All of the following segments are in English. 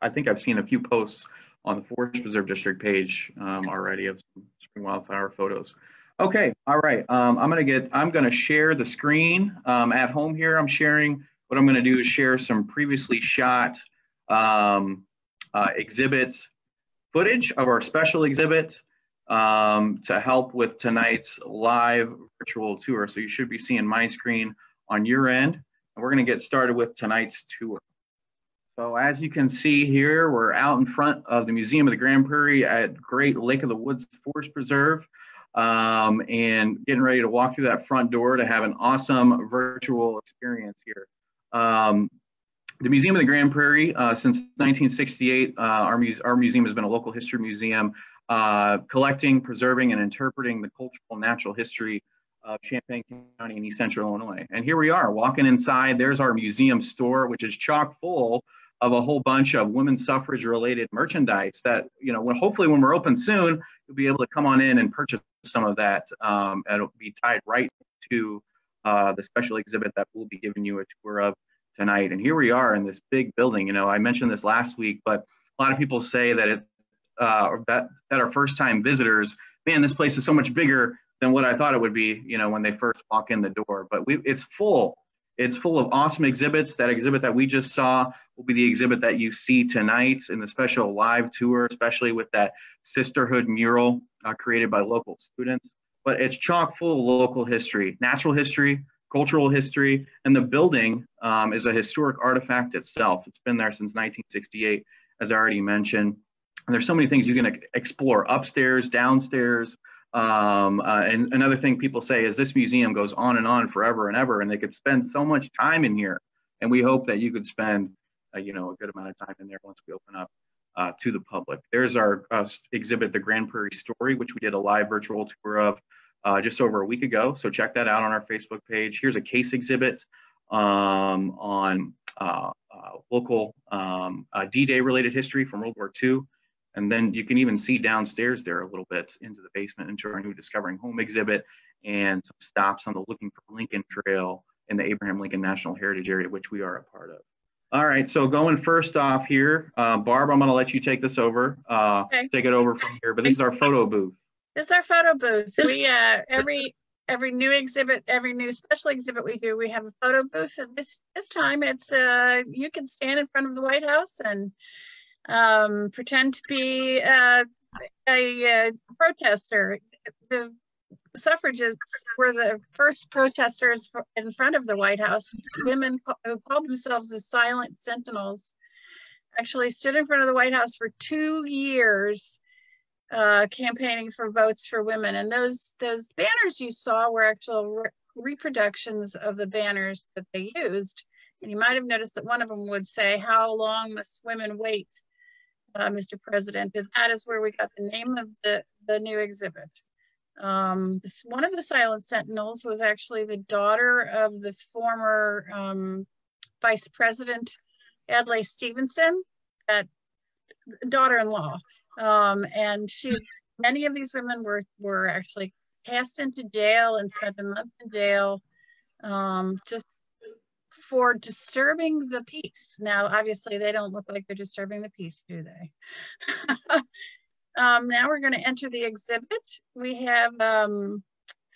I think I've seen a few posts on the Forest Preserve District page um, already of some spring wildflower photos. Okay, all right. Um, I'm gonna get. I'm gonna share the screen um, at home here. I'm sharing. What I'm gonna do is share some previously shot um, uh, exhibits footage of our special exhibit um, to help with tonight's live virtual tour. So you should be seeing my screen on your end. And we're gonna get started with tonight's tour. So as you can see here, we're out in front of the Museum of the Grand Prairie at Great Lake of the Woods Forest Preserve um, and getting ready to walk through that front door to have an awesome virtual experience here. Um, the Museum of the Grand Prairie, uh, since 1968, uh, our, muse our, museum has been a local history museum, uh, collecting, preserving, and interpreting the cultural natural history of Champaign County in East Central Illinois. And here we are, walking inside. There's our museum store, which is chock full of a whole bunch of women's suffrage related merchandise that, you know, when hopefully when we're open soon, you'll be able to come on in and purchase some of that. Um, it'll be tied right to uh, the special exhibit that we'll be giving you a tour of tonight. And here we are in this big building. You know, I mentioned this last week, but a lot of people say that it's uh, that that are first time visitors. Man, this place is so much bigger than what I thought it would be. You know, when they first walk in the door. But we, it's full. It's full of awesome exhibits. That exhibit that we just saw will be the exhibit that you see tonight in the special live tour, especially with that sisterhood mural uh, created by local students. But it's chock full of local history, natural history, cultural history, and the building um, is a historic artifact itself. It's been there since 1968, as I already mentioned. And there's so many things you can explore upstairs, downstairs. Um, uh, and another thing people say is this museum goes on and on forever and ever, and they could spend so much time in here. And we hope that you could spend, you know, a good amount of time in there once we open up uh, to the public. There's our uh, exhibit, The Grand Prairie Story, which we did a live virtual tour of uh, just over a week ago. So check that out on our Facebook page. Here's a case exhibit um, on uh, uh, local um, uh, D-Day related history from World War II. And then you can even see downstairs there a little bit into the basement into our new Discovering Home exhibit and some stops on the Looking for Lincoln Trail in the Abraham Lincoln National Heritage Area, which we are a part of. All right, so going first off here, uh, Barb, I'm gonna let you take this over, uh, okay. take it over from here, but this is our photo booth. This is our photo booth. We uh, every every new exhibit, every new special exhibit we do, we have a photo booth. And this this time, it's uh, you can stand in front of the White House and um, pretend to be uh, a, a protester. The suffragists were the first protesters in front of the White House. Women who called themselves the Silent Sentinels actually stood in front of the White House for two years uh, campaigning for votes for women. And those those banners you saw were actual re reproductions of the banners that they used. And you might have noticed that one of them would say, how long must women wait, uh, Mr. President? And that is where we got the name of the, the new exhibit. Um, this, one of the Silent Sentinels was actually the daughter of the former um, Vice President Adlai Stevenson, that daughter-in-law. Um, and she, many of these women were, were actually cast into jail and spent a month in jail um, just for disturbing the peace. Now, obviously, they don't look like they're disturbing the peace, do they? um, now we're going to enter the exhibit. We have um,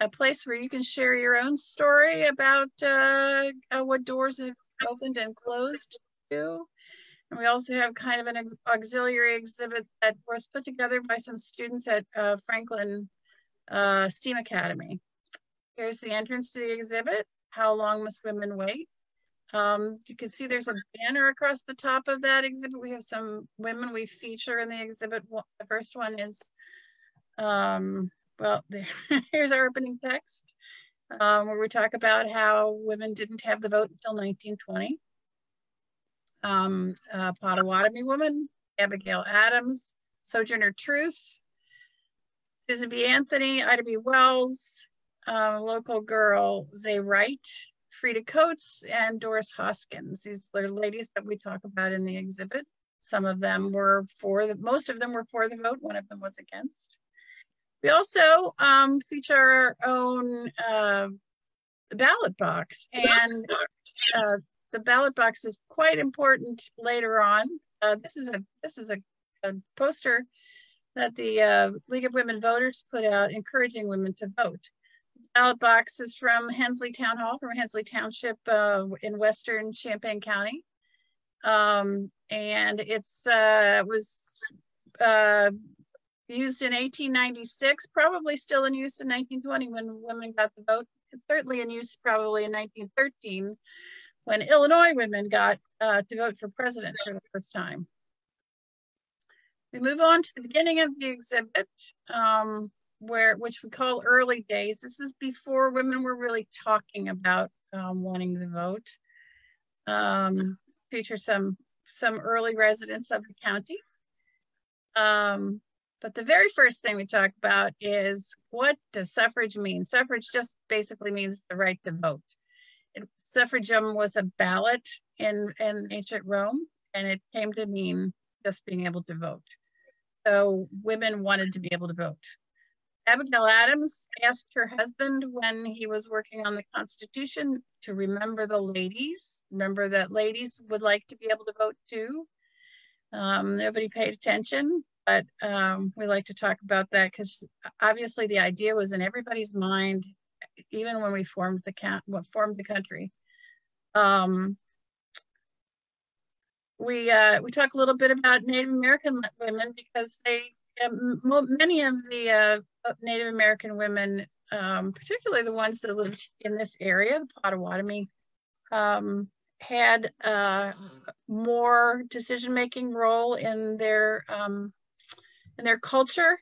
a place where you can share your own story about uh, uh, what doors have opened and closed to. And we also have kind of an auxiliary exhibit that was put together by some students at uh, Franklin uh, STEAM Academy. Here's the entrance to the exhibit, How Long Must Women Wait? Um, you can see there's a banner across the top of that exhibit. We have some women we feature in the exhibit. The first one is, um, well, there, here's our opening text, um, where we talk about how women didn't have the vote until 1920 um, uh, Potawatomi woman, Abigail Adams, Sojourner Truth, Susan B. Anthony, Ida B. Wells, uh, local girl Zay Wright, Frida Coates, and Doris Hoskins. These are ladies that we talk about in the exhibit. Some of them were for the, most of them were for the vote. One of them was against. We also um, feature our own uh, ballot box and uh, the ballot box is quite important later on uh, this is a this is a, a poster that the uh, League of Women Voters put out encouraging women to vote. Ballot box is from Hensley Town Hall, from Hensley Township uh, in Western Champaign County. Um, and it's uh, was uh, used in 1896, probably still in use in 1920 when women got the vote. It's certainly in use probably in 1913 when Illinois women got uh, to vote for president for the first time. We move on to the beginning of the exhibit, um, where which we call early days. This is before women were really talking about um, wanting the vote. Um, feature some some early residents of the county. Um, but the very first thing we talk about is what does suffrage mean? Suffrage just basically means the right to vote. It, suffragium was a ballot in, in ancient Rome, and it came to mean just being able to vote. So women wanted to be able to vote. Abigail Adams asked her husband when he was working on the Constitution to remember the ladies. Remember that ladies would like to be able to vote too. Um, nobody paid attention, but um, we like to talk about that because obviously the idea was in everybody's mind, even when we formed the what formed the country. Um, we uh, we talk a little bit about Native American women because they many of the uh, Native American women, um, particularly the ones that lived in this area, the Potawatomi, um, had uh, more decision-making role in their um, in their culture.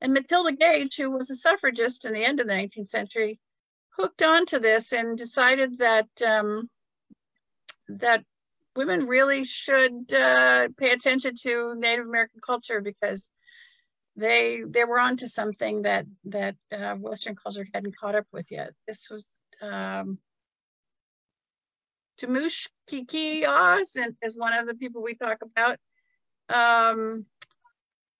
And Matilda Gage, who was a suffragist in the end of the 19th century, hooked onto this and decided that um, that women really should uh, pay attention to Native American culture because they they were onto something that that uh, Western culture hadn't caught up with yet. This was um, Tamush Kiki Oz and is one of the people we talk about. Um,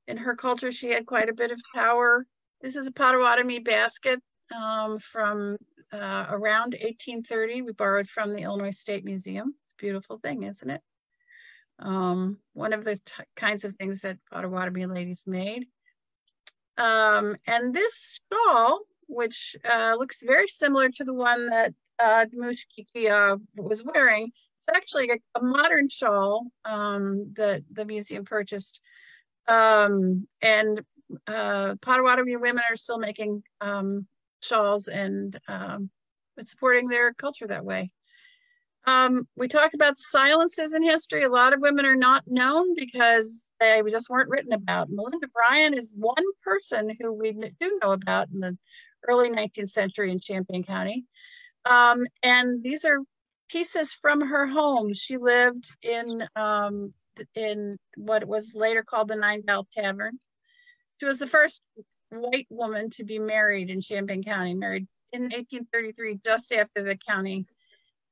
in her culture, she had quite a bit of power. This is a Potawatomi basket um, from uh, around 1830. We borrowed from the Illinois State Museum. It's a beautiful thing, isn't it? Um, one of the kinds of things that Potawatomi ladies made. Um, and this shawl, which uh, looks very similar to the one that uh, Kikia was wearing, it's actually a, a modern shawl um, that the museum purchased. Um, and uh, Potawatomi women are still making um, shawls and um, supporting their culture that way. Um, we talk about silences in history. A lot of women are not known because they just weren't written about. Melinda Bryan is one person who we do know about in the early 19th century in Champaign County. Um, and these are pieces from her home. She lived in um, in what was later called the Nine Bell Tavern. She was the first white woman to be married in Champaign County, married in 1833, just after the county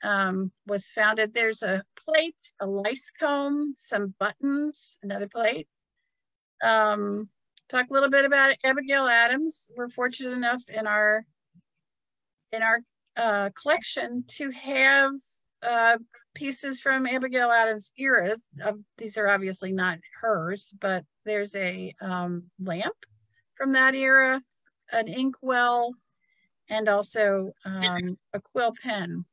um, was founded. There's a plate, a lice comb, some buttons, another plate. Um, talk a little bit about Abigail Adams. We're fortunate enough in our in our uh, collection to have uh, pieces from Abigail Adams' era. Uh, these are obviously not hers, but there's a um, lamp from that era, an inkwell, and also um, a quill pen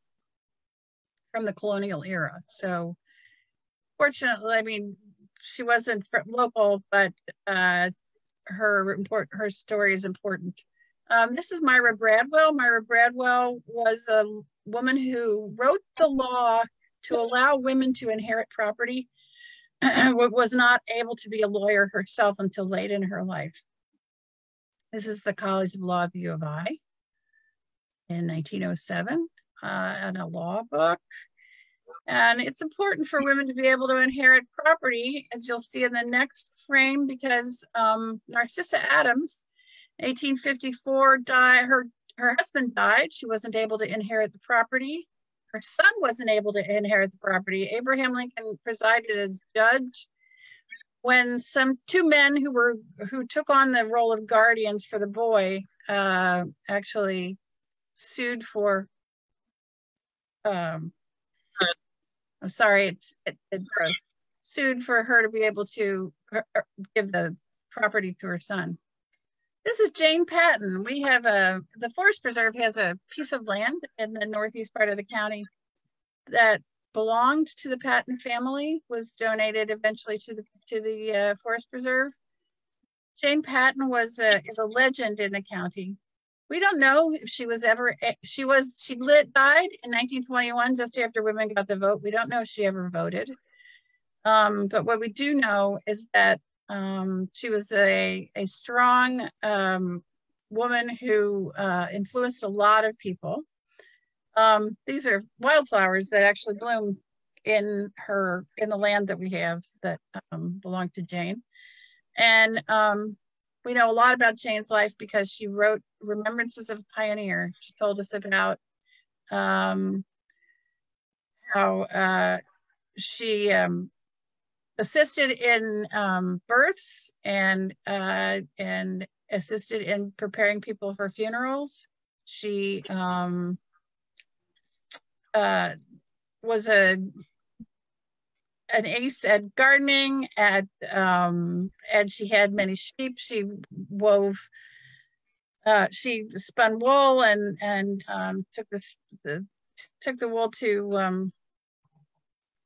from the colonial era. So fortunately, I mean, she wasn't local, but uh, her import, her story is important. Um, this is Myra Bradwell. Myra Bradwell was a woman who wrote the law to allow women to inherit property, was not able to be a lawyer herself until late in her life. This is the College of Law of U of I in 1907 uh, and a law book. And it's important for women to be able to inherit property, as you'll see in the next frame, because um, Narcissa Adams, 1854, died, her, her husband died. She wasn't able to inherit the property. Her son wasn't able to inherit the property. Abraham Lincoln presided as judge when some two men who were who took on the role of guardians for the boy uh, actually sued for um, I'm sorry, it's it, it sued for her to be able to give the property to her son. This is Jane Patton. We have a, the Forest Preserve has a piece of land in the northeast part of the county that belonged to the Patton family, was donated eventually to the, to the uh, Forest Preserve. Jane Patton was a, is a legend in the county. We don't know if she was ever, eh, she was, she lit, died in 1921, just after women got the vote. We don't know if she ever voted. Um, but what we do know is that um, she was a, a strong um, woman who uh, influenced a lot of people. Um, these are wildflowers that actually bloom in her in the land that we have that um, belong to Jane. And um, we know a lot about Jane's life because she wrote Remembrances of a Pioneer. She told us about um, how uh, she um, assisted in um, births and uh, and assisted in preparing people for funerals. She um, uh, was a an ace at gardening at um, and she had many sheep. She wove. Uh, she spun wool and and um, took this the took the wool to um,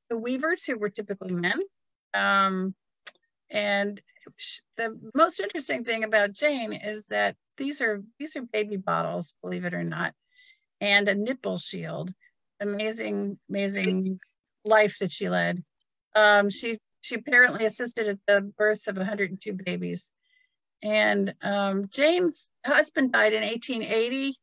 the weavers who were typically men um, and the most interesting thing about Jane is that these are these are baby bottles, believe it or not, and a nipple shield. Amazing, amazing life that she led. Um, she she apparently assisted at the births of 102 babies. And um, Jane's husband died in 1880,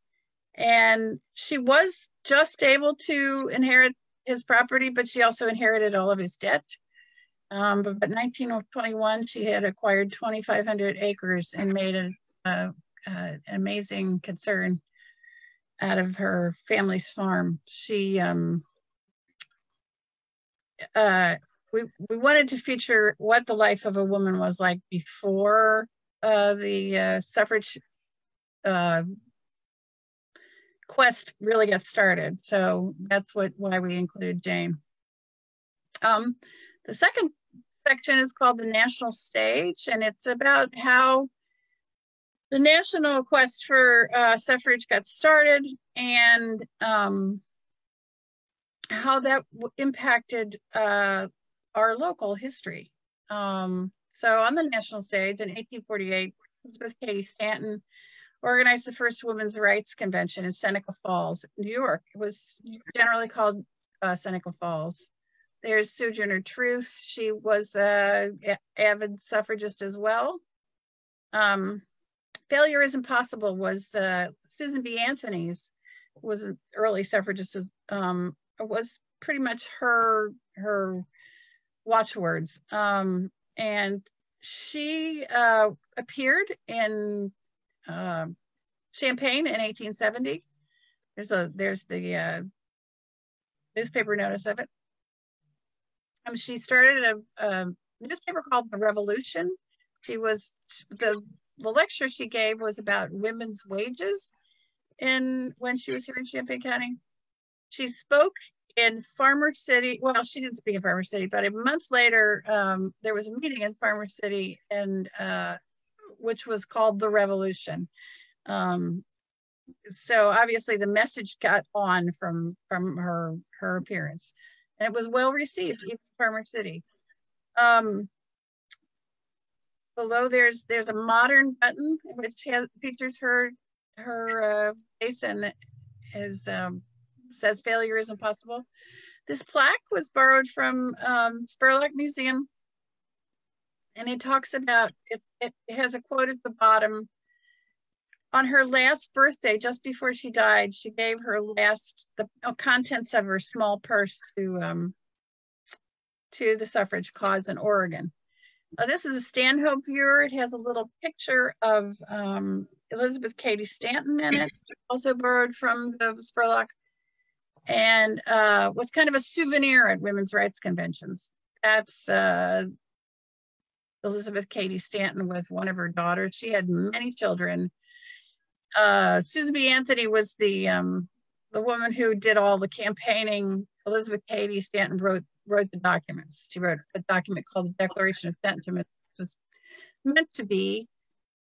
and she was just able to inherit his property, but she also inherited all of his debt. Um, but, but 1921, she had acquired 2,500 acres and made a, an amazing concern out of her family's farm. She, um, uh, we, we wanted to feature what the life of a woman was like before uh, the uh, suffrage uh, quest really got started. So that's what why we included Jane. Um, the second section is called the National Stage, and it's about how the national quest for uh, suffrage got started and um, how that impacted uh, our local history. Um, so on the national stage in 1848, Elizabeth Cady Stanton organized the first women's rights convention in Seneca Falls, New York. It was generally called uh, Seneca Falls. There's Sojourner Truth. She was a avid suffragist as well. Um, Failure is Impossible was uh, Susan B. Anthony's was an early suffragist. Um, was pretty much her her watchwords. Um, and she uh, appeared in uh, Champaign in 1870. There's a there's the uh, newspaper notice of it. Um, she started a, a, newspaper called The Revolution. She was the the lecture she gave was about women's wages in when she was here in Champaign County. She spoke in Farmer City. Well, she didn't speak in Farmer City, but a month later, um, there was a meeting in Farmer City, and uh, which was called the Revolution. Um, so obviously, the message got on from from her her appearance and it was well received, in Farmer City. Um, below there's there's a modern button which has features her her uh, face and is um, says failure is impossible. This plaque was borrowed from um, Spurlock Museum, and it talks about it's it has a quote at the bottom on her last birthday, just before she died, she gave her last the uh, contents of her small purse to um, to the suffrage cause in Oregon. Uh, this is a Stanhope viewer. It has a little picture of um, Elizabeth Cady Stanton in it, also borrowed from the Spurlock, and uh, was kind of a souvenir at women's rights conventions. That's uh, Elizabeth Cady Stanton with one of her daughters. She had many children uh, Susan B. Anthony was the um, the woman who did all the campaigning. Elizabeth Cady Stanton wrote wrote the documents. She wrote a document called the Declaration of Sentiments, which was meant to be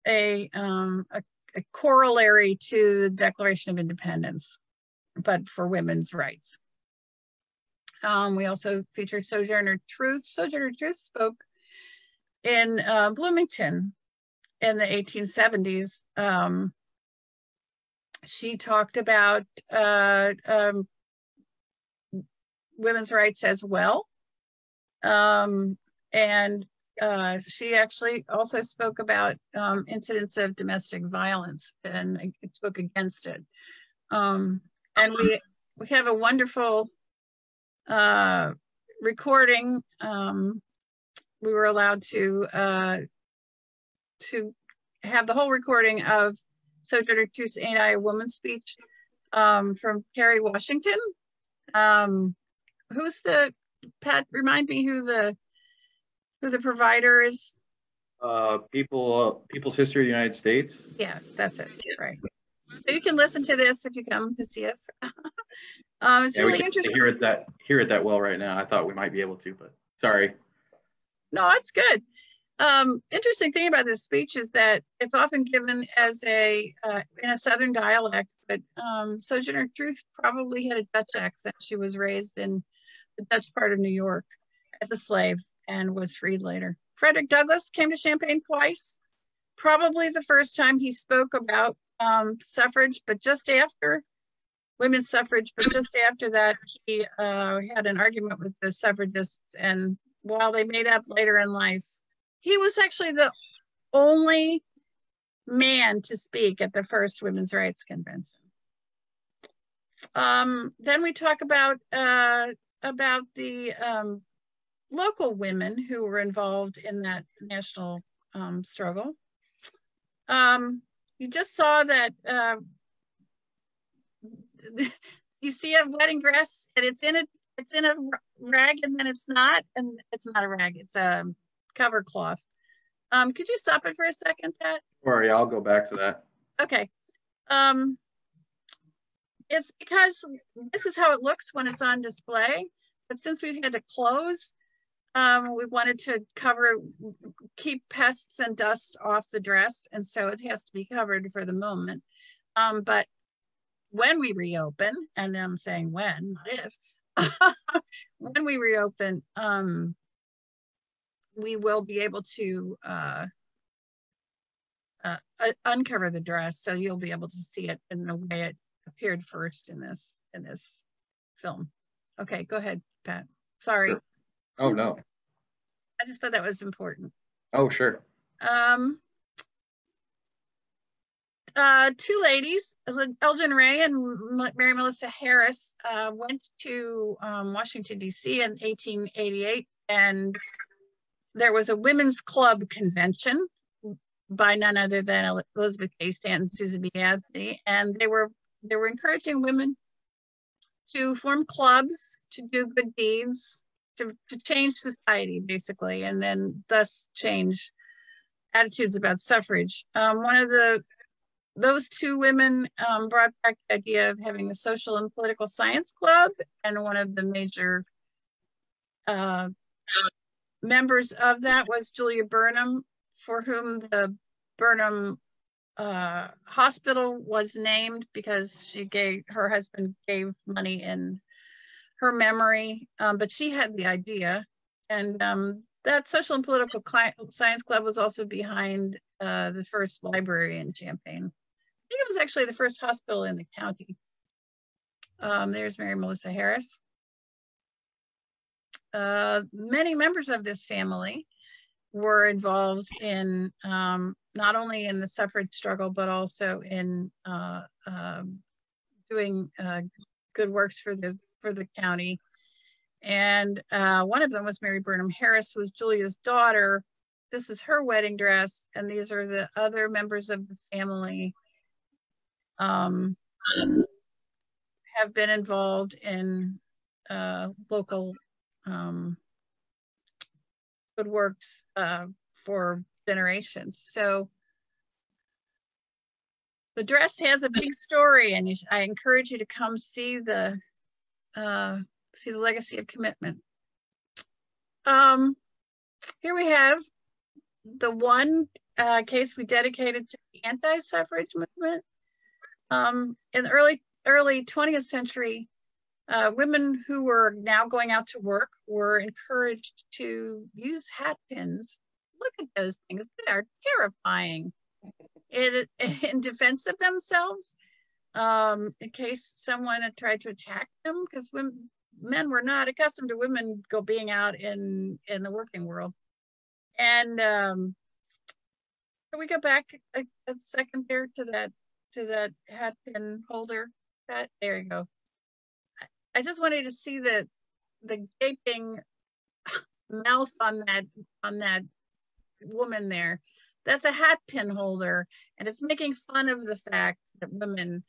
a, um, a, a corollary to the Declaration of Independence, but for women's rights. Um, we also featured Sojourner Truth. Sojourner Truth spoke in uh, Bloomington in the 1870s. Um, she talked about uh, um, women's rights as well. Um, and uh, she actually also spoke about um, incidents of domestic violence and spoke against it. Um, and we we have a wonderful uh, recording. Um, we were allowed to uh, to have the whole recording of Sojourner Truth's Ain't I a Woman speech um, from Kerry Washington. Um, who's the, Pat, remind me who the who the provider is? Uh, people, uh, People's History of the United States. Yeah, that's it. Right. So you can listen to this if you come to see us. um, it's yeah, really interesting. Hear it that hear it that well right now. I thought we might be able to, but sorry. No, it's good. Um, interesting thing about this speech is that it's often given as a uh, in a Southern dialect, but um, Sojourner Truth probably had a Dutch accent. She was raised in the Dutch part of New York as a slave and was freed later. Frederick Douglass came to Champaign twice. Probably the first time he spoke about um, suffrage, but just after women's suffrage, but just after that, he uh, had an argument with the suffragists. And while they made up later in life, he was actually the only man to speak at the first Women's Rights Convention. Um, then we talk about uh, about the um, local women who were involved in that national um, struggle. Um, you just saw that uh, you see a wedding dress and it's in a it's in a rag and then it's not and it's not a rag it's a cover cloth. Um, could you stop it for a second, Pat? Sorry, I'll go back to that. Okay. Um, it's because this is how it looks when it's on display. But since we've had to close, um, we wanted to cover, keep pests and dust off the dress. And so it has to be covered for the moment. Um, but when we reopen, and I'm saying when, not if, when we reopen, um, we will be able to uh, uh, uncover the dress. So you'll be able to see it in the way it appeared first in this, in this film. Okay, go ahead, Pat. Sorry. Sure. Oh, no. I just thought that was important. Oh, sure. Um, uh, two ladies, Elgin Ray and Mary Melissa Harris, uh, went to um, Washington, D.C. in 1888, and there was a women's club convention by none other than Elizabeth Cady Stanton and Susan B. Anthony, and they were they were encouraging women to form clubs, to do good deeds, to, to change society, basically, and then thus change attitudes about suffrage. Um, one of the those two women um, brought back the idea of having a social and political science club, and one of the major uh, members of that was Julia Burnham, for whom the Burnham uh, Hospital was named because she gave her husband gave money in her memory, um, but she had the idea. And um, that Social and Political Science Club was also behind uh, the first library in Champaign. I think it was actually the first hospital in the county. Um, there's Mary Melissa Harris. Uh, many members of this family were involved in um, not only in the suffrage struggle, but also in uh, uh, doing uh, good works for the for the county. And uh, one of them was Mary Burnham Harris, who was Julia's daughter. This is her wedding dress, and these are the other members of the family um, have been involved in uh, local um, good works uh, for generations. So the dress has a big story, and you, I encourage you to come see the uh, see the legacy of commitment. um, here we have the one uh, case we dedicated to the anti-suffrage movement. Um, in the early early 20th century, uh, women who were now going out to work were encouraged to use hat pins. Look at those things; they are terrifying. In, in defense of themselves, um, in case someone had tried to attack them, because women men were not accustomed to women go being out in in the working world. And um, can we go back a, a second there to that to that hat pin holder? That there you go. I just wanted to see the the gaping mouth on that on that woman there. That's a hat pin holder, and it's making fun of the fact that women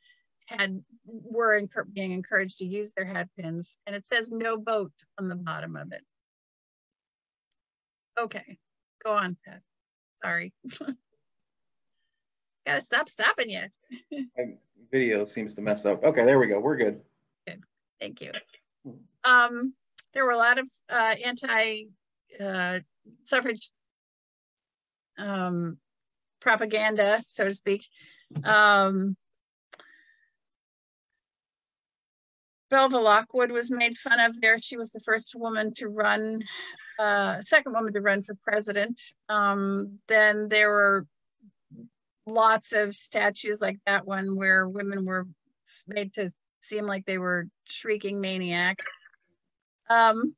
had were being encouraged to use their hat pins, and it says no vote on the bottom of it. Okay, go on, Pat. Sorry. Gotta stop stopping you. video seems to mess up. Okay, there we go. We're good. Good. Thank you. Um, there were a lot of uh, anti uh, suffrage um, propaganda, so to speak. Um, Belva Lockwood was made fun of there. She was the first woman to run, uh, second woman to run for president. Um, then there were lots of statues like that one where women were made to seem like they were shrieking maniacs. Um,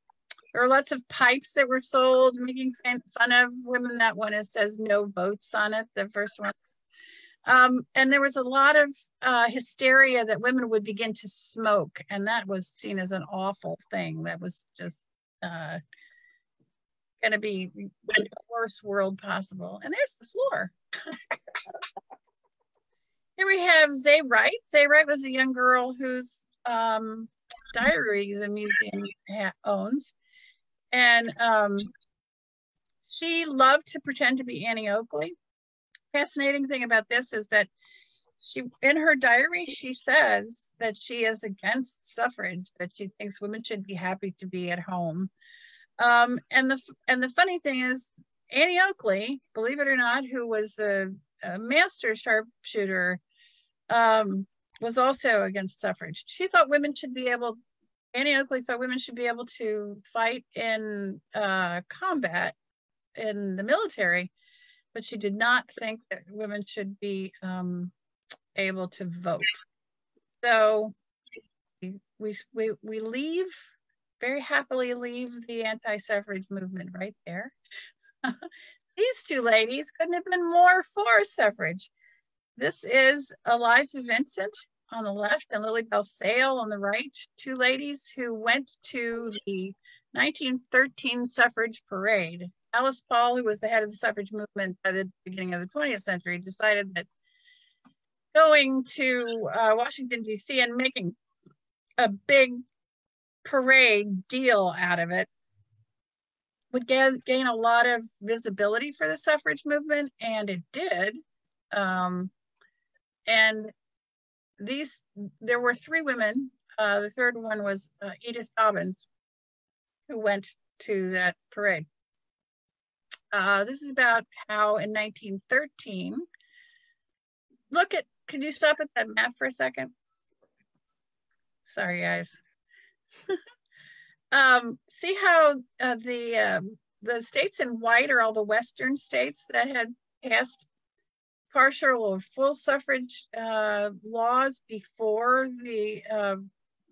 there were lots of pipes that were sold, making fun of women. That one says no votes on it. The first one um, and there was a lot of uh, hysteria that women would begin to smoke, and that was seen as an awful thing. That was just uh, going to be the worst world possible. And there's the floor. Here we have Zay Wright. Zay Wright was a young girl whose um, diary the museum owns. And um, she loved to pretend to be Annie Oakley fascinating thing about this is that she in her diary she says that she is against suffrage that she thinks women should be happy to be at home. Um, and the and the funny thing is annie oakley believe it or not who was a, a master sharpshooter um, was also against suffrage. She thought women should be able annie oakley thought women should be able to fight in uh, combat in the military but she did not think that women should be um, able to vote. So we, we, we leave, very happily leave the anti-suffrage movement right there. These two ladies couldn't have been more for suffrage. This is Eliza Vincent on the left and Lily Bell Sale on the right, two ladies who went to the 1913 suffrage parade. Alice Paul, who was the head of the suffrage movement by the beginning of the 20th century, decided that going to uh, Washington, D.C. and making a big parade deal out of it would get, gain a lot of visibility for the suffrage movement, and it did. Um, and these, there were three women. Uh, the third one was uh, Edith Dobbins, who went to that parade. Uh, this is about how in 1913, look at, can you stop at that map for a second? Sorry, guys. um, see how uh, the, uh, the states in white are all the Western states that had passed partial or full suffrage uh, laws before the uh,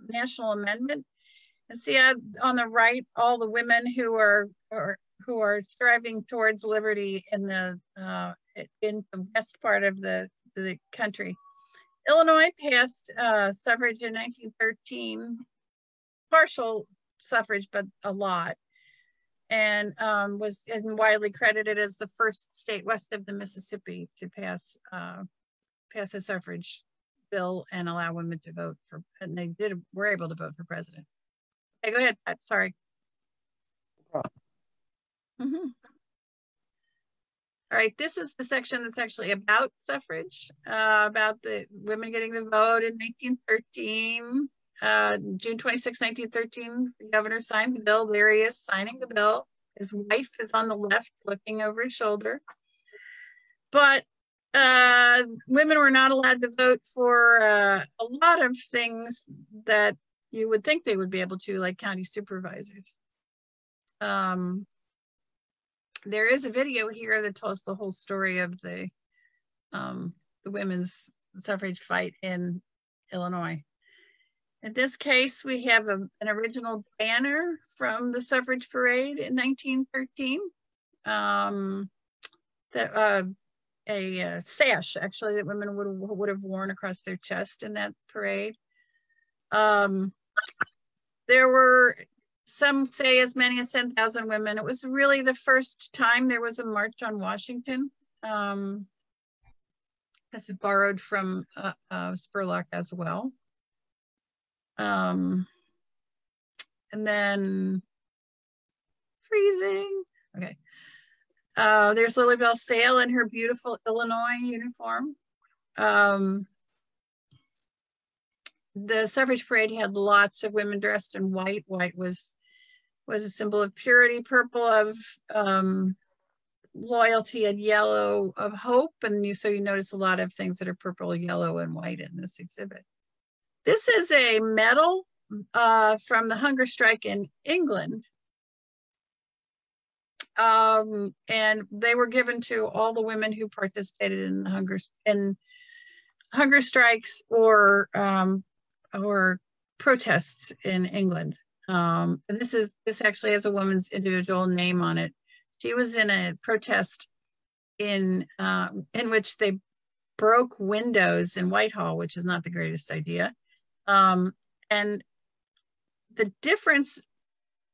national amendment. And see uh, on the right, all the women who are, are who are striving towards liberty in the uh, in the west part of the, the country. Illinois passed uh, suffrage in 1913, partial suffrage, but a lot, and um, was widely credited as the first state west of the Mississippi to pass uh, pass a suffrage bill and allow women to vote for, and they did were able to vote for president. Okay, go ahead, Pat. Sorry. Mm -hmm. All right, this is the section that's actually about suffrage, uh, about the women getting the vote in 1913. Uh, June 26, 1913, the governor signed the bill. There he is signing the bill. His wife is on the left looking over his shoulder. But uh, women were not allowed to vote for uh, a lot of things that you would think they would be able to, like county supervisors. Um, there is a video here that tells the whole story of the um, the women's suffrage fight in Illinois. In this case, we have a, an original banner from the suffrage parade in 1913. Um, that uh, a uh, sash actually that women would would have worn across their chest in that parade. Um, there were some say as many as 10,000 women. It was really the first time there was a march on Washington. Um, this is borrowed from uh, uh, Spurlock as well. Um, and then freezing. Okay. Uh, there's Lily Bell Sale in her beautiful Illinois uniform. Um, the suffrage parade had lots of women dressed in white. White was was a symbol of purity, purple of um, loyalty, and yellow of hope. And you, so you notice a lot of things that are purple, yellow, and white in this exhibit. This is a medal uh, from the hunger strike in England um, and they were given to all the women who participated in hunger in hunger strikes or um, or protests in England. Um, and this is this actually has a woman's individual name on it. She was in a protest in uh, in which they broke windows in Whitehall, which is not the greatest idea. Um, and the difference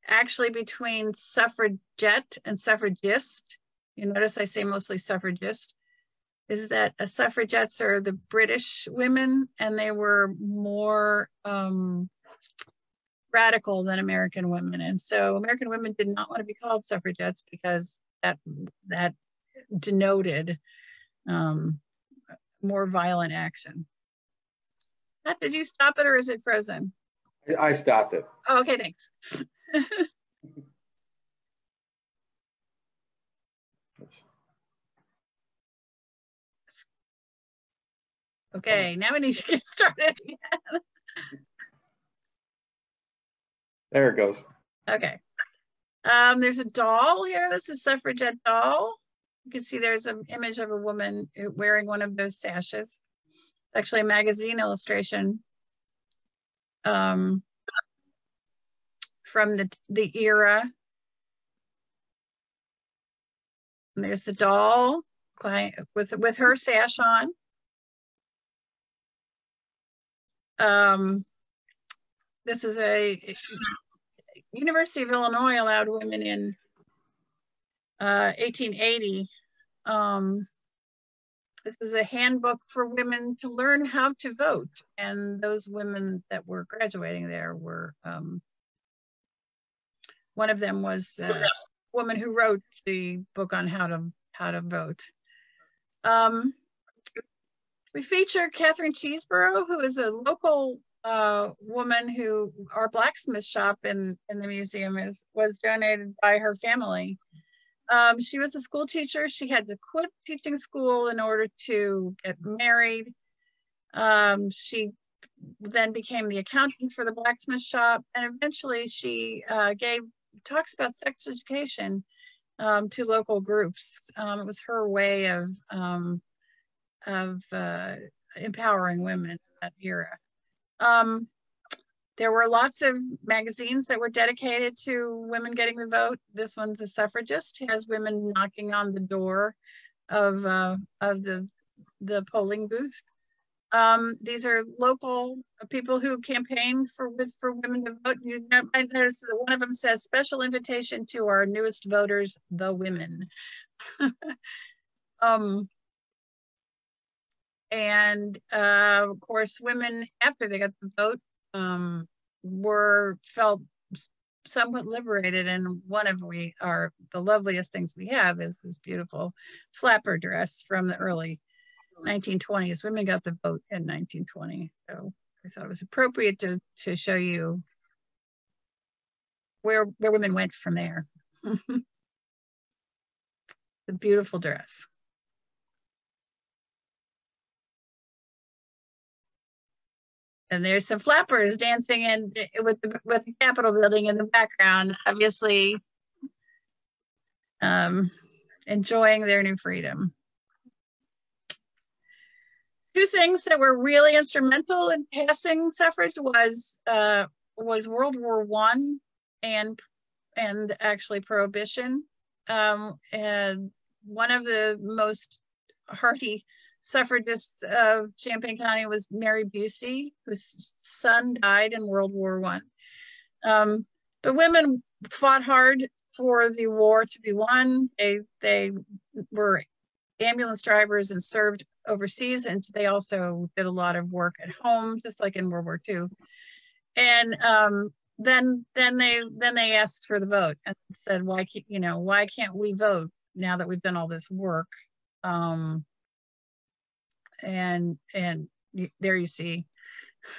actually between suffragette and suffragist. You notice I say mostly suffragist. Is that suffragettes are the British women and they were more um, radical than American women. And so American women did not want to be called suffragettes because that that denoted um, more violent action. Matt, did you stop it or is it frozen? I stopped it. Oh, okay, thanks. okay, now we need to get started again. There it goes. Okay. Um, there's a doll here. This is suffragette doll. You can see there's an image of a woman wearing one of those sashes. It's actually a magazine illustration. Um, from the, the era. And there's the doll with, with her sash on. Um, this is a University of Illinois allowed women in uh, 1880. Um, this is a handbook for women to learn how to vote. And those women that were graduating there were um, one of them was a woman who wrote the book on how to how to vote. Um, we feature Catherine Cheeseborough, who is a local uh, woman who our blacksmith shop in, in the museum is was donated by her family. Um, she was a school teacher. She had to quit teaching school in order to get married. Um, she then became the accountant for the blacksmith shop, and eventually she uh, gave talks about sex education um, to local groups. Um, it was her way of um, of uh, empowering women in that era. Um, there were lots of magazines that were dedicated to women getting the vote. This one's The Suffragist, has women knocking on the door of uh, of the the polling booth. Um, these are local people who campaign for with for women to vote. You know, I noticed that one of them says special invitation to our newest voters, the women. um, and uh, of course, women after they got the vote um, were felt somewhat liberated. And one of we are the loveliest things we have is this beautiful flapper dress from the early 1920s. Women got the vote in 1920. So I thought it was appropriate to, to show you where, where women went from there. the beautiful dress. And there's some flappers dancing in with the with the Capitol building in the background, obviously um, enjoying their new freedom. Two things that were really instrumental in passing suffrage was uh, was World War One and and actually prohibition. Um, and one of the most hearty suffragists of Champaign County was Mary Busey, whose son died in World War One. Um, but women fought hard for the war to be won. They they were ambulance drivers and served overseas, and they also did a lot of work at home, just like in World War II. And um, then then they then they asked for the vote and said, why can't you know why can't we vote now that we've done all this work? Um, and and there you see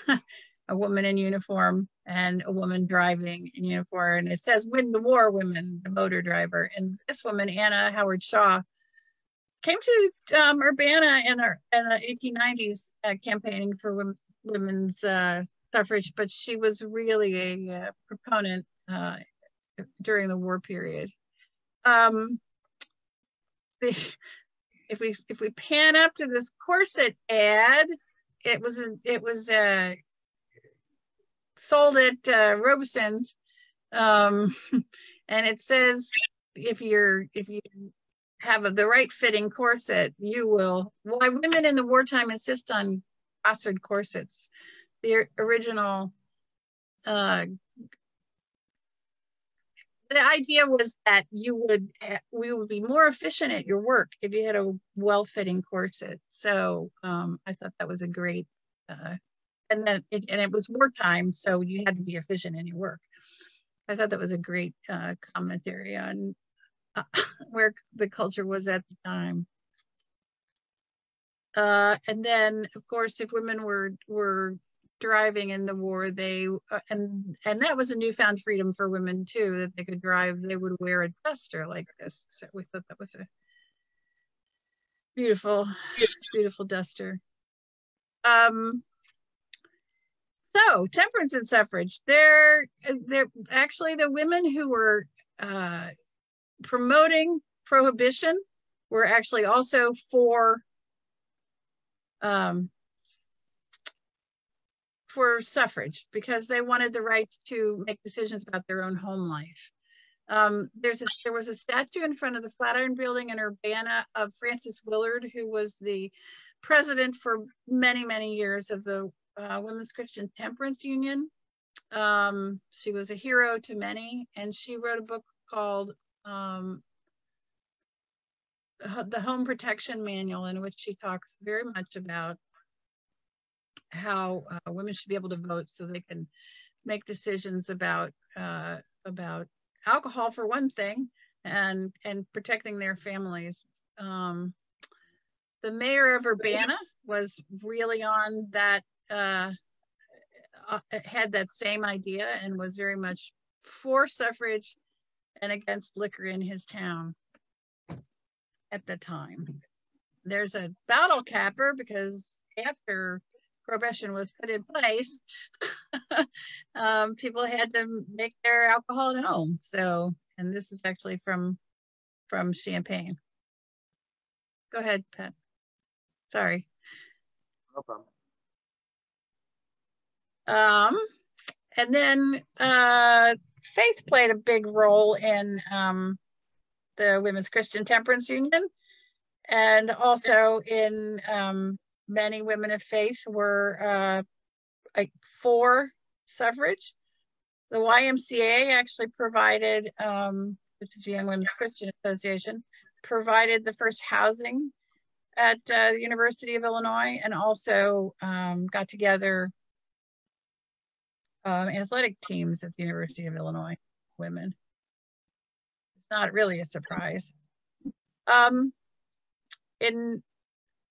a woman in uniform and a woman driving in uniform. And it says, win the war, women, the motor driver. And this woman, Anna Howard Shaw, came to um, Urbana in, her, in the 1890s uh, campaigning for women, women's uh, suffrage, but she was really a uh, proponent uh, during the war period. Um, the, if we if we pan up to this corset ad, it was a, it was a sold at uh, Robeson's, um, and it says if you're if you have a, the right fitting corset, you will. Why women in the wartime insist on corsed corsets? The original. Uh, the idea was that you would we would be more efficient at your work if you had a well-fitting corset. So um, I thought that was a great uh, and then it, and it was wartime, so you had to be efficient in your work. I thought that was a great uh, commentary on uh, where the culture was at the time. Uh, and then, of course, if women were were driving in the war, they uh, and and that was a newfound freedom for women too that they could drive. They would wear a duster like this. So we thought that was a beautiful, beautiful duster. Um, so temperance and suffrage, they're they're actually the women who were uh, promoting prohibition were actually also for um, for suffrage because they wanted the right to make decisions about their own home life. Um, there's a, there was a statue in front of the Flatiron Building in Urbana of Frances Willard, who was the president for many, many years of the uh, Women's Christian Temperance Union. Um, she was a hero to many, and she wrote a book called um, The Home Protection Manual, in which she talks very much about how uh, women should be able to vote so they can make decisions about uh, about alcohol for one thing, and and protecting their families. Um, the mayor of Urbana was really on that uh, uh, had that same idea and was very much for suffrage and against liquor in his town at the time. There's a bottle capper because after prohibition was put in place, um, people had to make their alcohol at home. So, and this is actually from from Champaign. Go ahead, Pat. Sorry. No problem. Um, and then uh, faith played a big role in um, the Women's Christian Temperance Union, and also in um, many women of faith were uh, like for suffrage. The YMCA actually provided, um, which is the Young Women's Christian Association, provided the first housing at uh, the University of Illinois, and also um, got together um, athletic teams at the University of Illinois, women. It's not really a surprise. Um, in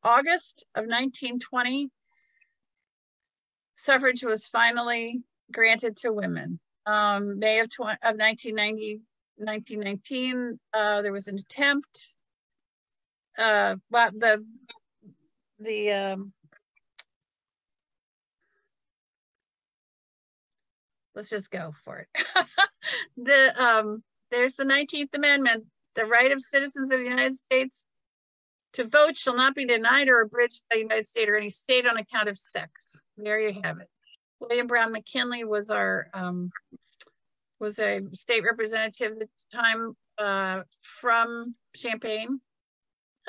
August of 1920, suffrage was finally granted to women. Um, May of, of 1990, 1919, uh, there was an attempt uh, well, the, the, um, let's just go for it. the, um, there's the 19th Amendment, the right of citizens of the United States to vote shall not be denied or abridged by the United States or any state on account of sex. There you have it. William Brown McKinley was our um, was a state representative at the time uh, from Champaign,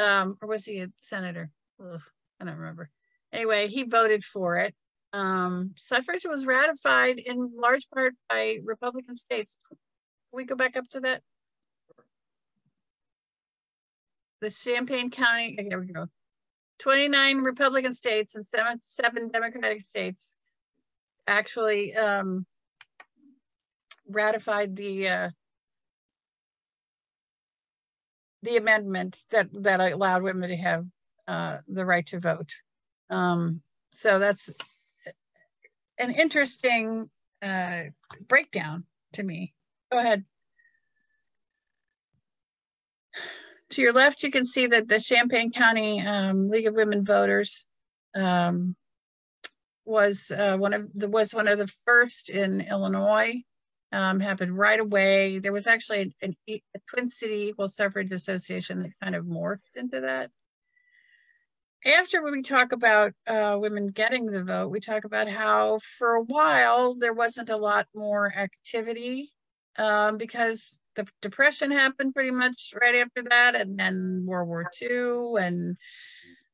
um, or was he a senator? Ugh, I don't remember. Anyway, he voted for it. Um, suffrage was ratified in large part by Republican states. Can we go back up to that? The Champaign County, here we go. 29 Republican states and seven, seven Democratic states actually um, ratified the uh, the amendment that that allowed women to have uh, the right to vote. Um, so that's an interesting uh, breakdown to me. Go ahead. To your left, you can see that the Champaign County um, League of Women Voters um, was uh, one of the was one of the first in Illinois. Um, happened right away. There was actually an, a Twin City Equal Suffrage Association that kind of morphed into that. After when we talk about uh, women getting the vote, we talk about how for a while there wasn't a lot more activity um, because the depression happened pretty much right after that and then world war ii and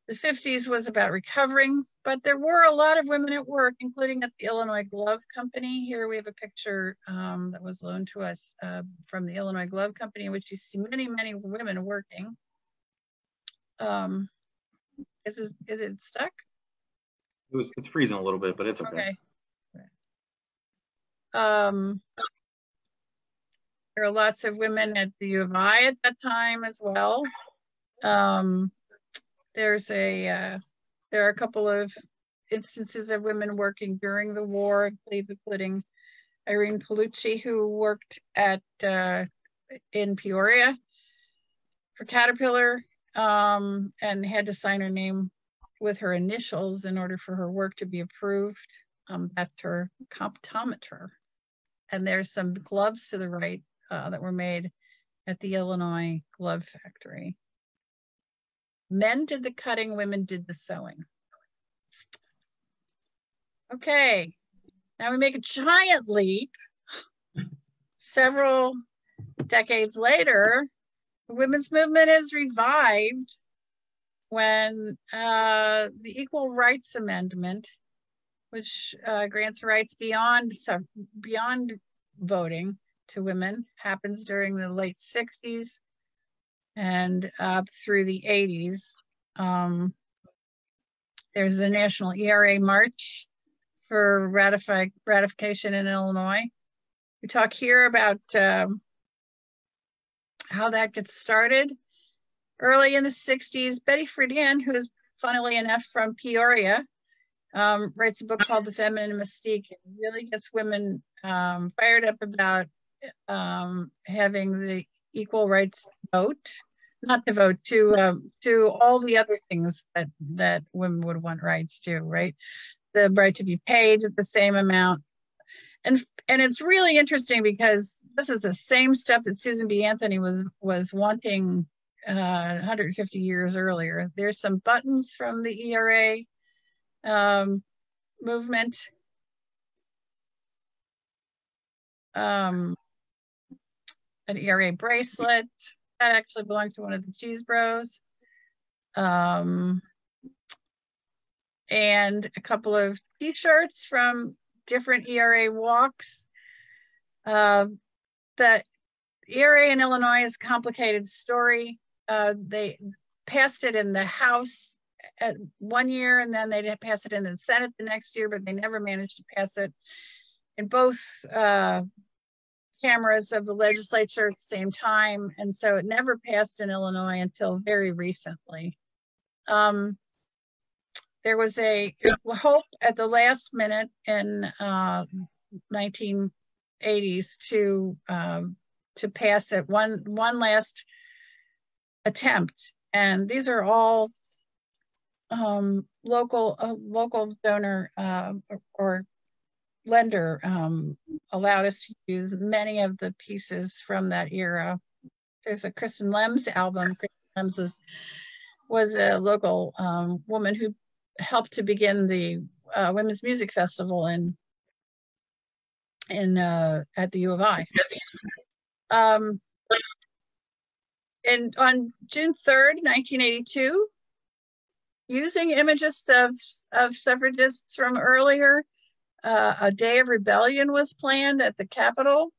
the 50s was about recovering. But there were a lot of women at work including at the illinois glove company. Here we have a picture um, that was loaned to us uh, from the illinois glove company in which you see many many women working. Um, is it, is it stuck? It was it's freezing a little bit but it's okay, okay. Um, there are lots of women at the U of I at that time as well. Um, there's a, uh, there are a couple of instances of women working during the war, including Irene Palucci, who worked at uh, in Peoria for Caterpillar um, and had to sign her name with her initials in order for her work to be approved. Um, that's her comptometer. And there's some gloves to the right uh, that were made at the Illinois glove factory. Men did the cutting, women did the sewing. Okay, now we make a giant leap. Several decades later, the women's movement is revived when uh, the Equal Rights Amendment, which uh, grants rights beyond beyond voting, to women happens during the late 60s and up through the 80s. Um, there's a national ERA march for ratify, ratification in Illinois. We talk here about um, how that gets started. Early in the 60s, Betty Friedan, who is funnily enough from Peoria, um, writes a book called The Feminine Mystique and really gets women um, fired up about um, having the equal rights vote, not to vote, to um, to all the other things that that women would want rights to, right? The right to be paid the same amount, and and it's really interesting because this is the same stuff that Susan B. Anthony was was wanting uh, 150 years earlier. There's some buttons from the ERA um, movement. Um, an ERA bracelet that actually belonged to one of the cheese bros. Um, and a couple of t-shirts from different ERA walks. Uh, the ERA in Illinois is a complicated story. Uh, they passed it in the House at one year and then they passed it in the Senate the next year, but they never managed to pass it in both uh, cameras of the legislature at the same time. And so it never passed in Illinois until very recently. Um, there was a hope at the last minute in uh, 1980s to um, to pass it one one last attempt and these are all um, local uh, local donor uh, or lender um, allowed us to use many of the pieces from that era. There's a Kristin Lems album. Kristin Lems was, was a local um, woman who helped to begin the uh, Women's Music Festival in in uh, at the U of I. Um, and on June 3rd, 1982, using images of, of suffragists from earlier, uh, a day of rebellion was planned at the Capitol.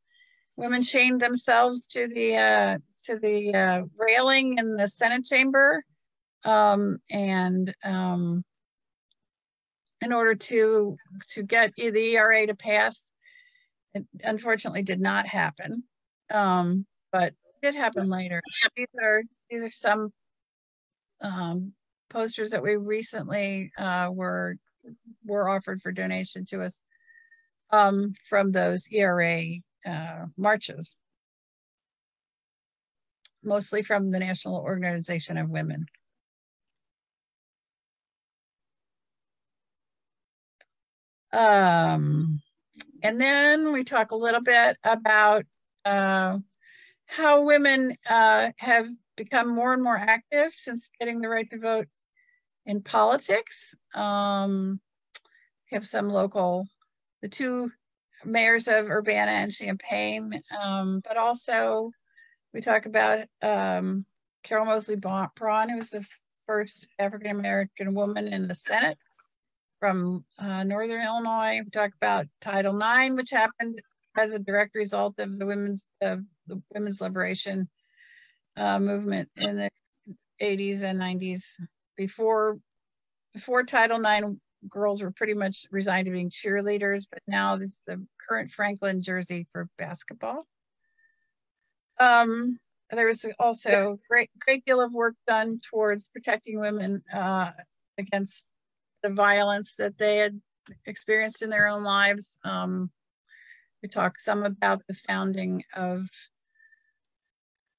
Women chained themselves to the uh, to the uh, railing in the Senate chamber, um, and um, in order to to get the ERA to pass, it unfortunately did not happen, um, but did happen later. These are these are some um, posters that we recently uh, were were offered for donation to us um, from those ERA uh, marches, mostly from the National Organization of Women. Um, and then we talk a little bit about uh, how women uh, have become more and more active since getting the right to vote in politics. Um, have some local, the two mayors of Urbana and Champaign, um, but also we talk about um, Carol Moseley Braun, who was the first African American woman in the Senate from uh, Northern Illinois. We talk about Title IX, which happened as a direct result of the women's of the women's liberation uh, movement in the 80s and 90s before before Title IX, girls were pretty much resigned to being cheerleaders, but now this is the current Franklin jersey for basketball. Um, there was also great great deal of work done towards protecting women uh, against the violence that they had experienced in their own lives. Um, we talk some about the founding of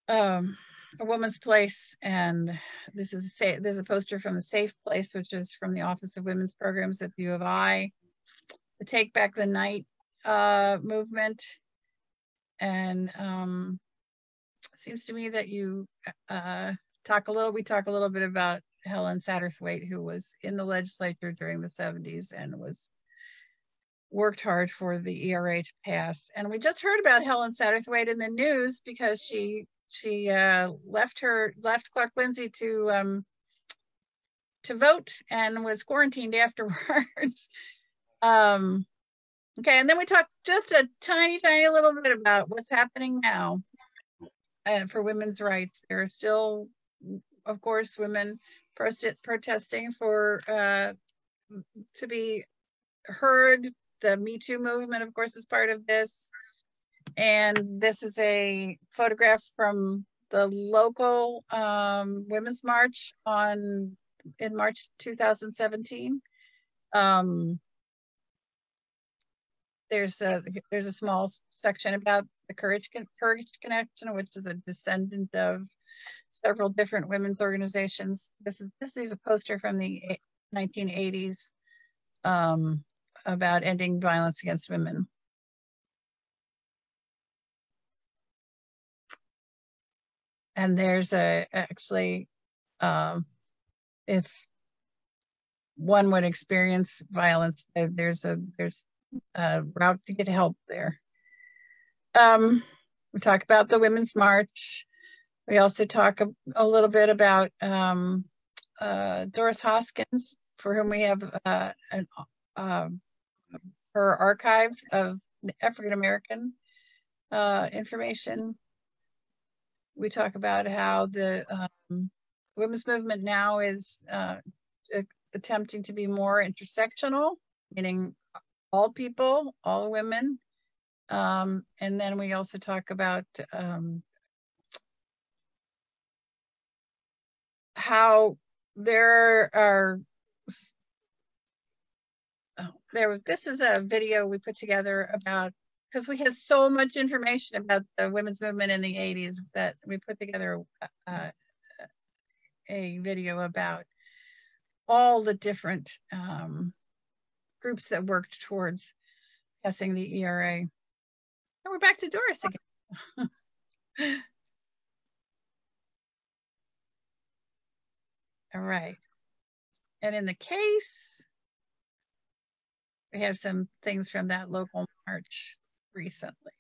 um, a woman's place and this is a there's a poster from the safe place which is from the office of women's programs at the u of i the take back the night uh, movement. And um, seems to me that you uh, talk a little we talk a little bit about helen satterthwaite who was in the legislature during the 70s and was worked hard for the era to pass. And we just heard about helen satterthwaite in the news because she she uh, left her left Clark Lindsey to um, to vote and was quarantined afterwards. um, okay, and then we talked just a tiny, tiny little bit about what's happening now uh, for women's rights. There are still, of course, women protest protesting for uh, to be heard. The Me Too movement, of course, is part of this. And this is a photograph from the local um, Women's March on in March 2017. Um, there's a there's a small section about the Courage Courage Connection, which is a descendant of several different women's organizations. This is this is a poster from the 1980s um, about ending violence against women. And there's a actually um, if one would experience violence uh, there's a there's a route to get help there. Um, we talk about the women's march. We also talk a, a little bit about um, uh, doris hoskins for whom we have uh, an, uh, her archive of african american uh, information we talk about how the um, women's movement now is uh, attempting to be more intersectional, meaning all people, all women. Um, and then we also talk about um, how there are oh, there was this is a video we put together about because we have so much information about the women's movement in the 80s that we put together uh, a video about all the different um, groups that worked towards passing the ERA. And we're back to Doris again. all right. And in the case, we have some things from that local march recently.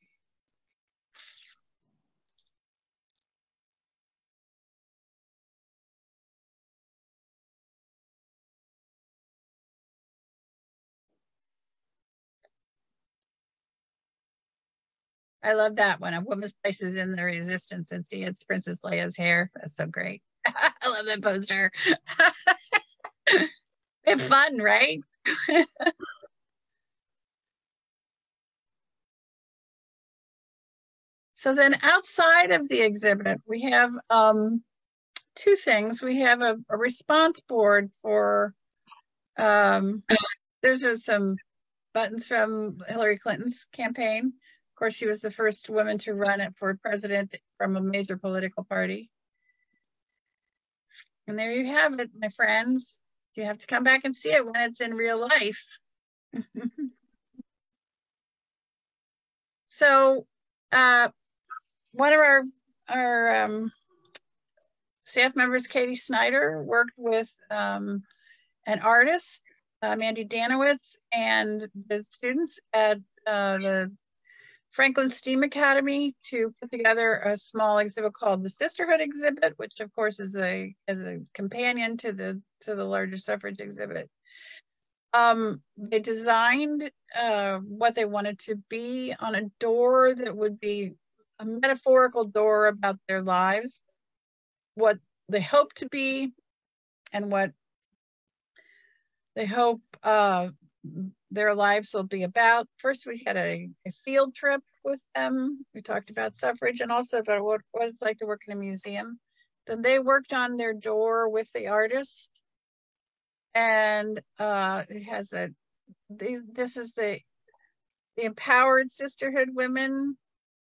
I love that one. A place is in the resistance and see it's Princess Leia's hair. That's so great. I love that poster. it's fun, right? so then outside of the exhibit, we have um, two things. We have a, a response board for, um, there's some buttons from Hillary Clinton's campaign of course, she was the first woman to run it for president from a major political party. And there you have it, my friends. You have to come back and see it when it's in real life. so uh, one of our, our um, staff members, Katie Snyder, worked with um, an artist, Mandy Danowitz, and the students at uh, the Franklin STEAM Academy to put together a small exhibit called the Sisterhood exhibit, which of course is a as a companion to the to the larger suffrage exhibit. Um, they designed uh, what they wanted to be on a door that would be a metaphorical door about their lives, what they hope to be, and what they hope uh, their lives will be about. First, we had a, a, field trip with them. We talked about suffrage and also about what, what it's like to work in a museum. Then they worked on their door with the artist. And uh, it has a, these, this is the, the empowered sisterhood women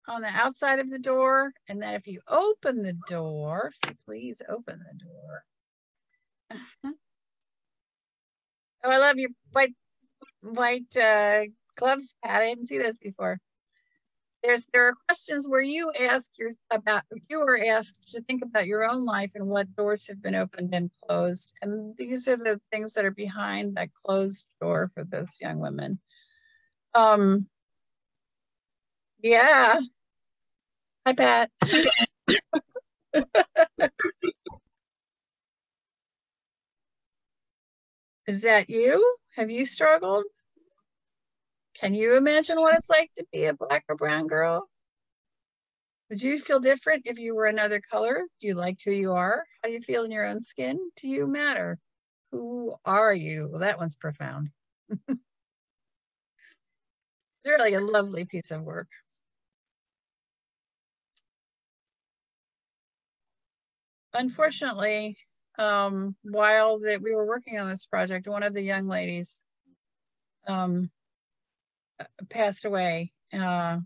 on the outside of the door. And then if you open the door, so please open the door. oh, I love your white white uh, gloves, Pat. I didn't see this before. There's there are questions where you ask your about you were asked to think about your own life and what doors have been opened and closed. And these are the things that are behind that closed door for those young women. Um yeah. Hi Pat. Is that you? Have you struggled? Can you imagine what it's like to be a black or brown girl? Would you feel different if you were another color? Do you like who you are? How do you feel in your own skin? Do you matter? Who are you? Well, that one's profound. it's really a lovely piece of work. Unfortunately, um, while that we were working on this project, one of the young ladies um, passed away. Uh,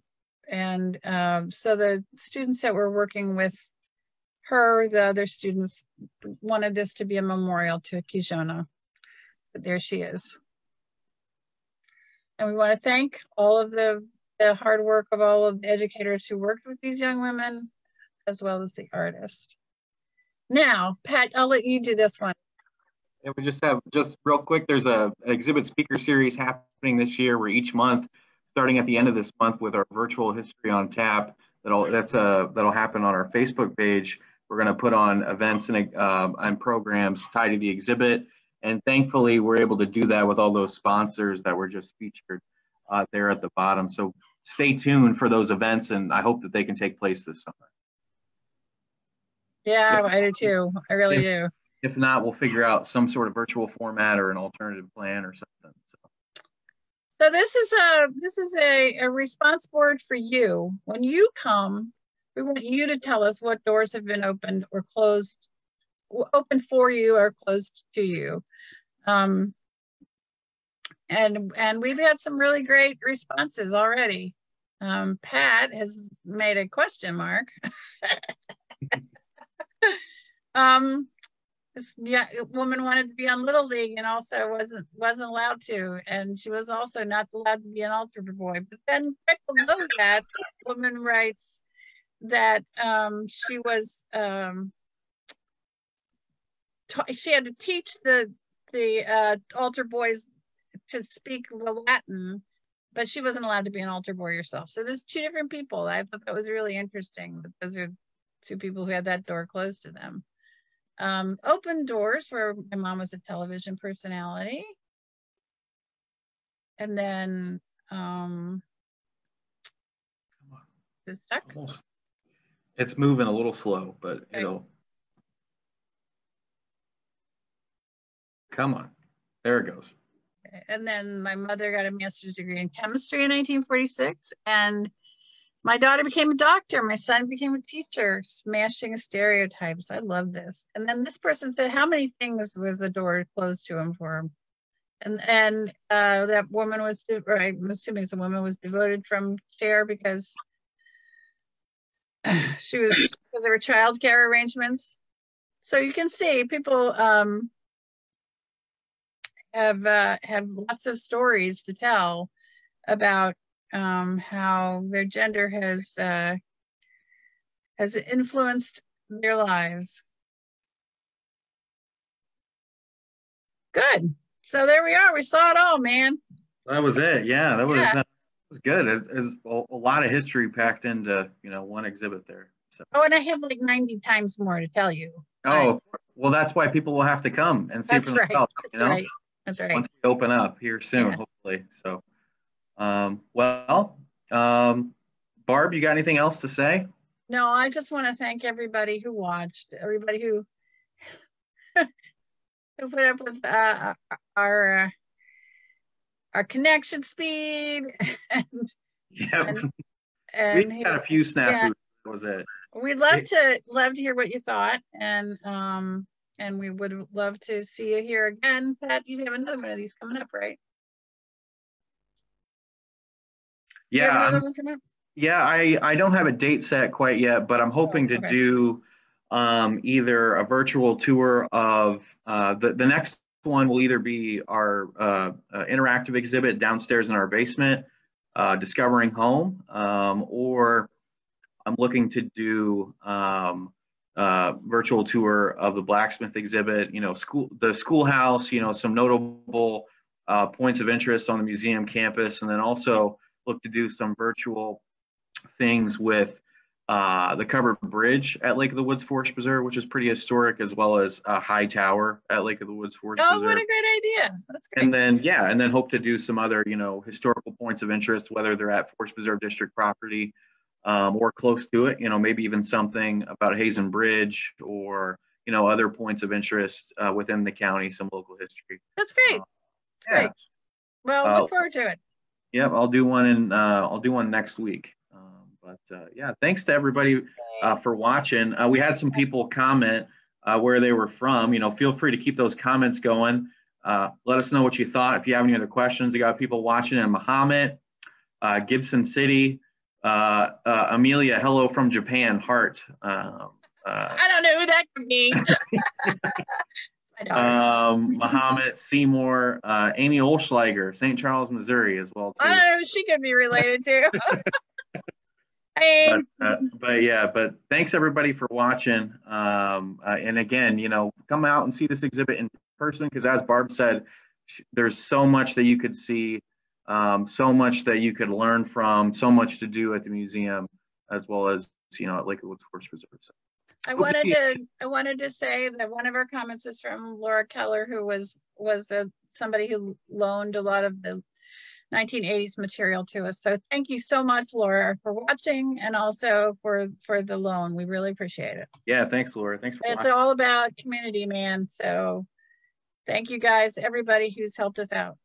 and uh, so the students that were working with her, the other students, wanted this to be a memorial to Kijona. But there she is. And we want to thank all of the, the hard work of all of the educators who worked with these young women, as well as the artist. Now, Pat, I'll let you do this one. And we just have, just real quick, there's a exhibit speaker series happening this year where each month, starting at the end of this month with our virtual history on tap, that'll, that's a, that'll happen on our Facebook page. We're gonna put on events and, uh, and programs tied to the exhibit. And thankfully, we're able to do that with all those sponsors that were just featured uh, there at the bottom. So stay tuned for those events and I hope that they can take place this summer. Yeah, I do too. I really do. If not, we'll figure out some sort of virtual format or an alternative plan or something. So, so this is a this is a, a response board for you. When you come, we want you to tell us what doors have been opened or closed, open for you or closed to you. Um, and and we've had some really great responses already. Um, Pat has made a question mark. Um, this woman wanted to be on Little League and also wasn't wasn't allowed to, and she was also not allowed to be an altar boy. But then right below that, woman writes that um, she was um, she had to teach the the uh, altar boys to speak Latin, but she wasn't allowed to be an altar boy herself. So there's two different people. I thought that was really interesting. Those are two people who had that door closed to them. Um, open doors, where my mom was a television personality. And then, um, is it stuck? Almost. It's moving a little slow, but Okay. it'll. Come on. There it goes. And then my mother got a master's degree in chemistry in 1946. And my daughter became a doctor. My son became a teacher, smashing stereotypes. I love this. And then this person said, How many things was the door closed to him for him? And and uh, that woman was, or I'm assuming a woman was devoted from chair because she was because there were childcare arrangements. So you can see people um, have uh, have lots of stories to tell about um, how their gender has uh, has influenced their lives. Good. So there we are. We saw it all, man. That was it. Yeah, that was, Yeah. uh, was good. It's a, a lot of history packed into, you know, one exhibit there. So, Oh, and I have like 90 times more to tell you. oh, well, that's why people will have to come and see That's for right. themselves, you That's know? right. That's right. once we open up here soon, Yeah. hopefully. So, um, well, um, Barb, you got anything else to say? No, I just want to thank everybody who watched, everybody who who put up with uh, our uh, our connection speed and Yeah, And- we and got a few yeah. snafus. Was it. we'd love to love to hear what you thought and um and we would love to see you here again. Pat, you have another one of these coming up, right? Yeah, another I'm- one coming up? yeah. I I don't have a date set quite yet, but I'm hoping to okay. do um, either a virtual tour of uh, the the next one will either be our uh, uh, interactive exhibit downstairs in our basement, uh, discovering home, um, or I'm looking to do um, uh, virtual tour of the blacksmith exhibit. You know, school the schoolhouse. You know, some notable uh, points of interest on the museum campus, and then also look to do some virtual things with uh, the covered bridge at Lake of the Woods Forest Preserve, which is pretty historic, as well as a high tower at Lake of the Woods Forest Oh, Preserve. what a great idea. That's great. And then, yeah, and then hope to do some other, you know, historical points of interest, whether they're at Forest Preserve District property um, or close to it, you know, maybe even something about Hazen Bridge or, you know, other points of interest uh, within the county, some local history. That's great. That's yeah. great. Well, Oh. look forward to it. Yep, I'll do one in, uh, I'll do one next week. Um, but uh, yeah, thanks to everybody uh, for watching. Uh, we had some people comment uh, where they were from. You know, feel free to keep those comments going. Uh, let us know what you thought. If you have any other questions, we got people watching in uh, Gibson City, uh, uh, Amelia, hello from Japan, heart. Um, uh, I don't know who that could be. Um, Mahomet, Seymour, uh, Amy Olschlager, St. Charles, Missouri, as well too. who she could be related to. hey, but, uh, but yeah, but thanks everybody for watching. Um, uh, and again, you know, come out and see this exhibit in person because as Barb said, there's so much that you could see, um, so much that you could learn from, so much to do at the museum, as well as you know at Lake of Woods Forest Preserve. So, I wanted to I wanted to say that one of our comments is from Laura Keller, who was was a, somebody who loaned a lot of the 1980s material to us. So thank you so much, Laura, for watching and also for for the loan. We really appreciate it. yeah, thanks, Laura. Thanks for It's watching. all about community, man. So thank you guys, everybody who's helped us out.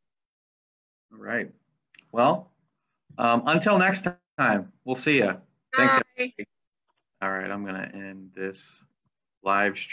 All right. Well, um, until next time, we'll see you. Thanks. Bye. All right, I'm gonna end this live stream.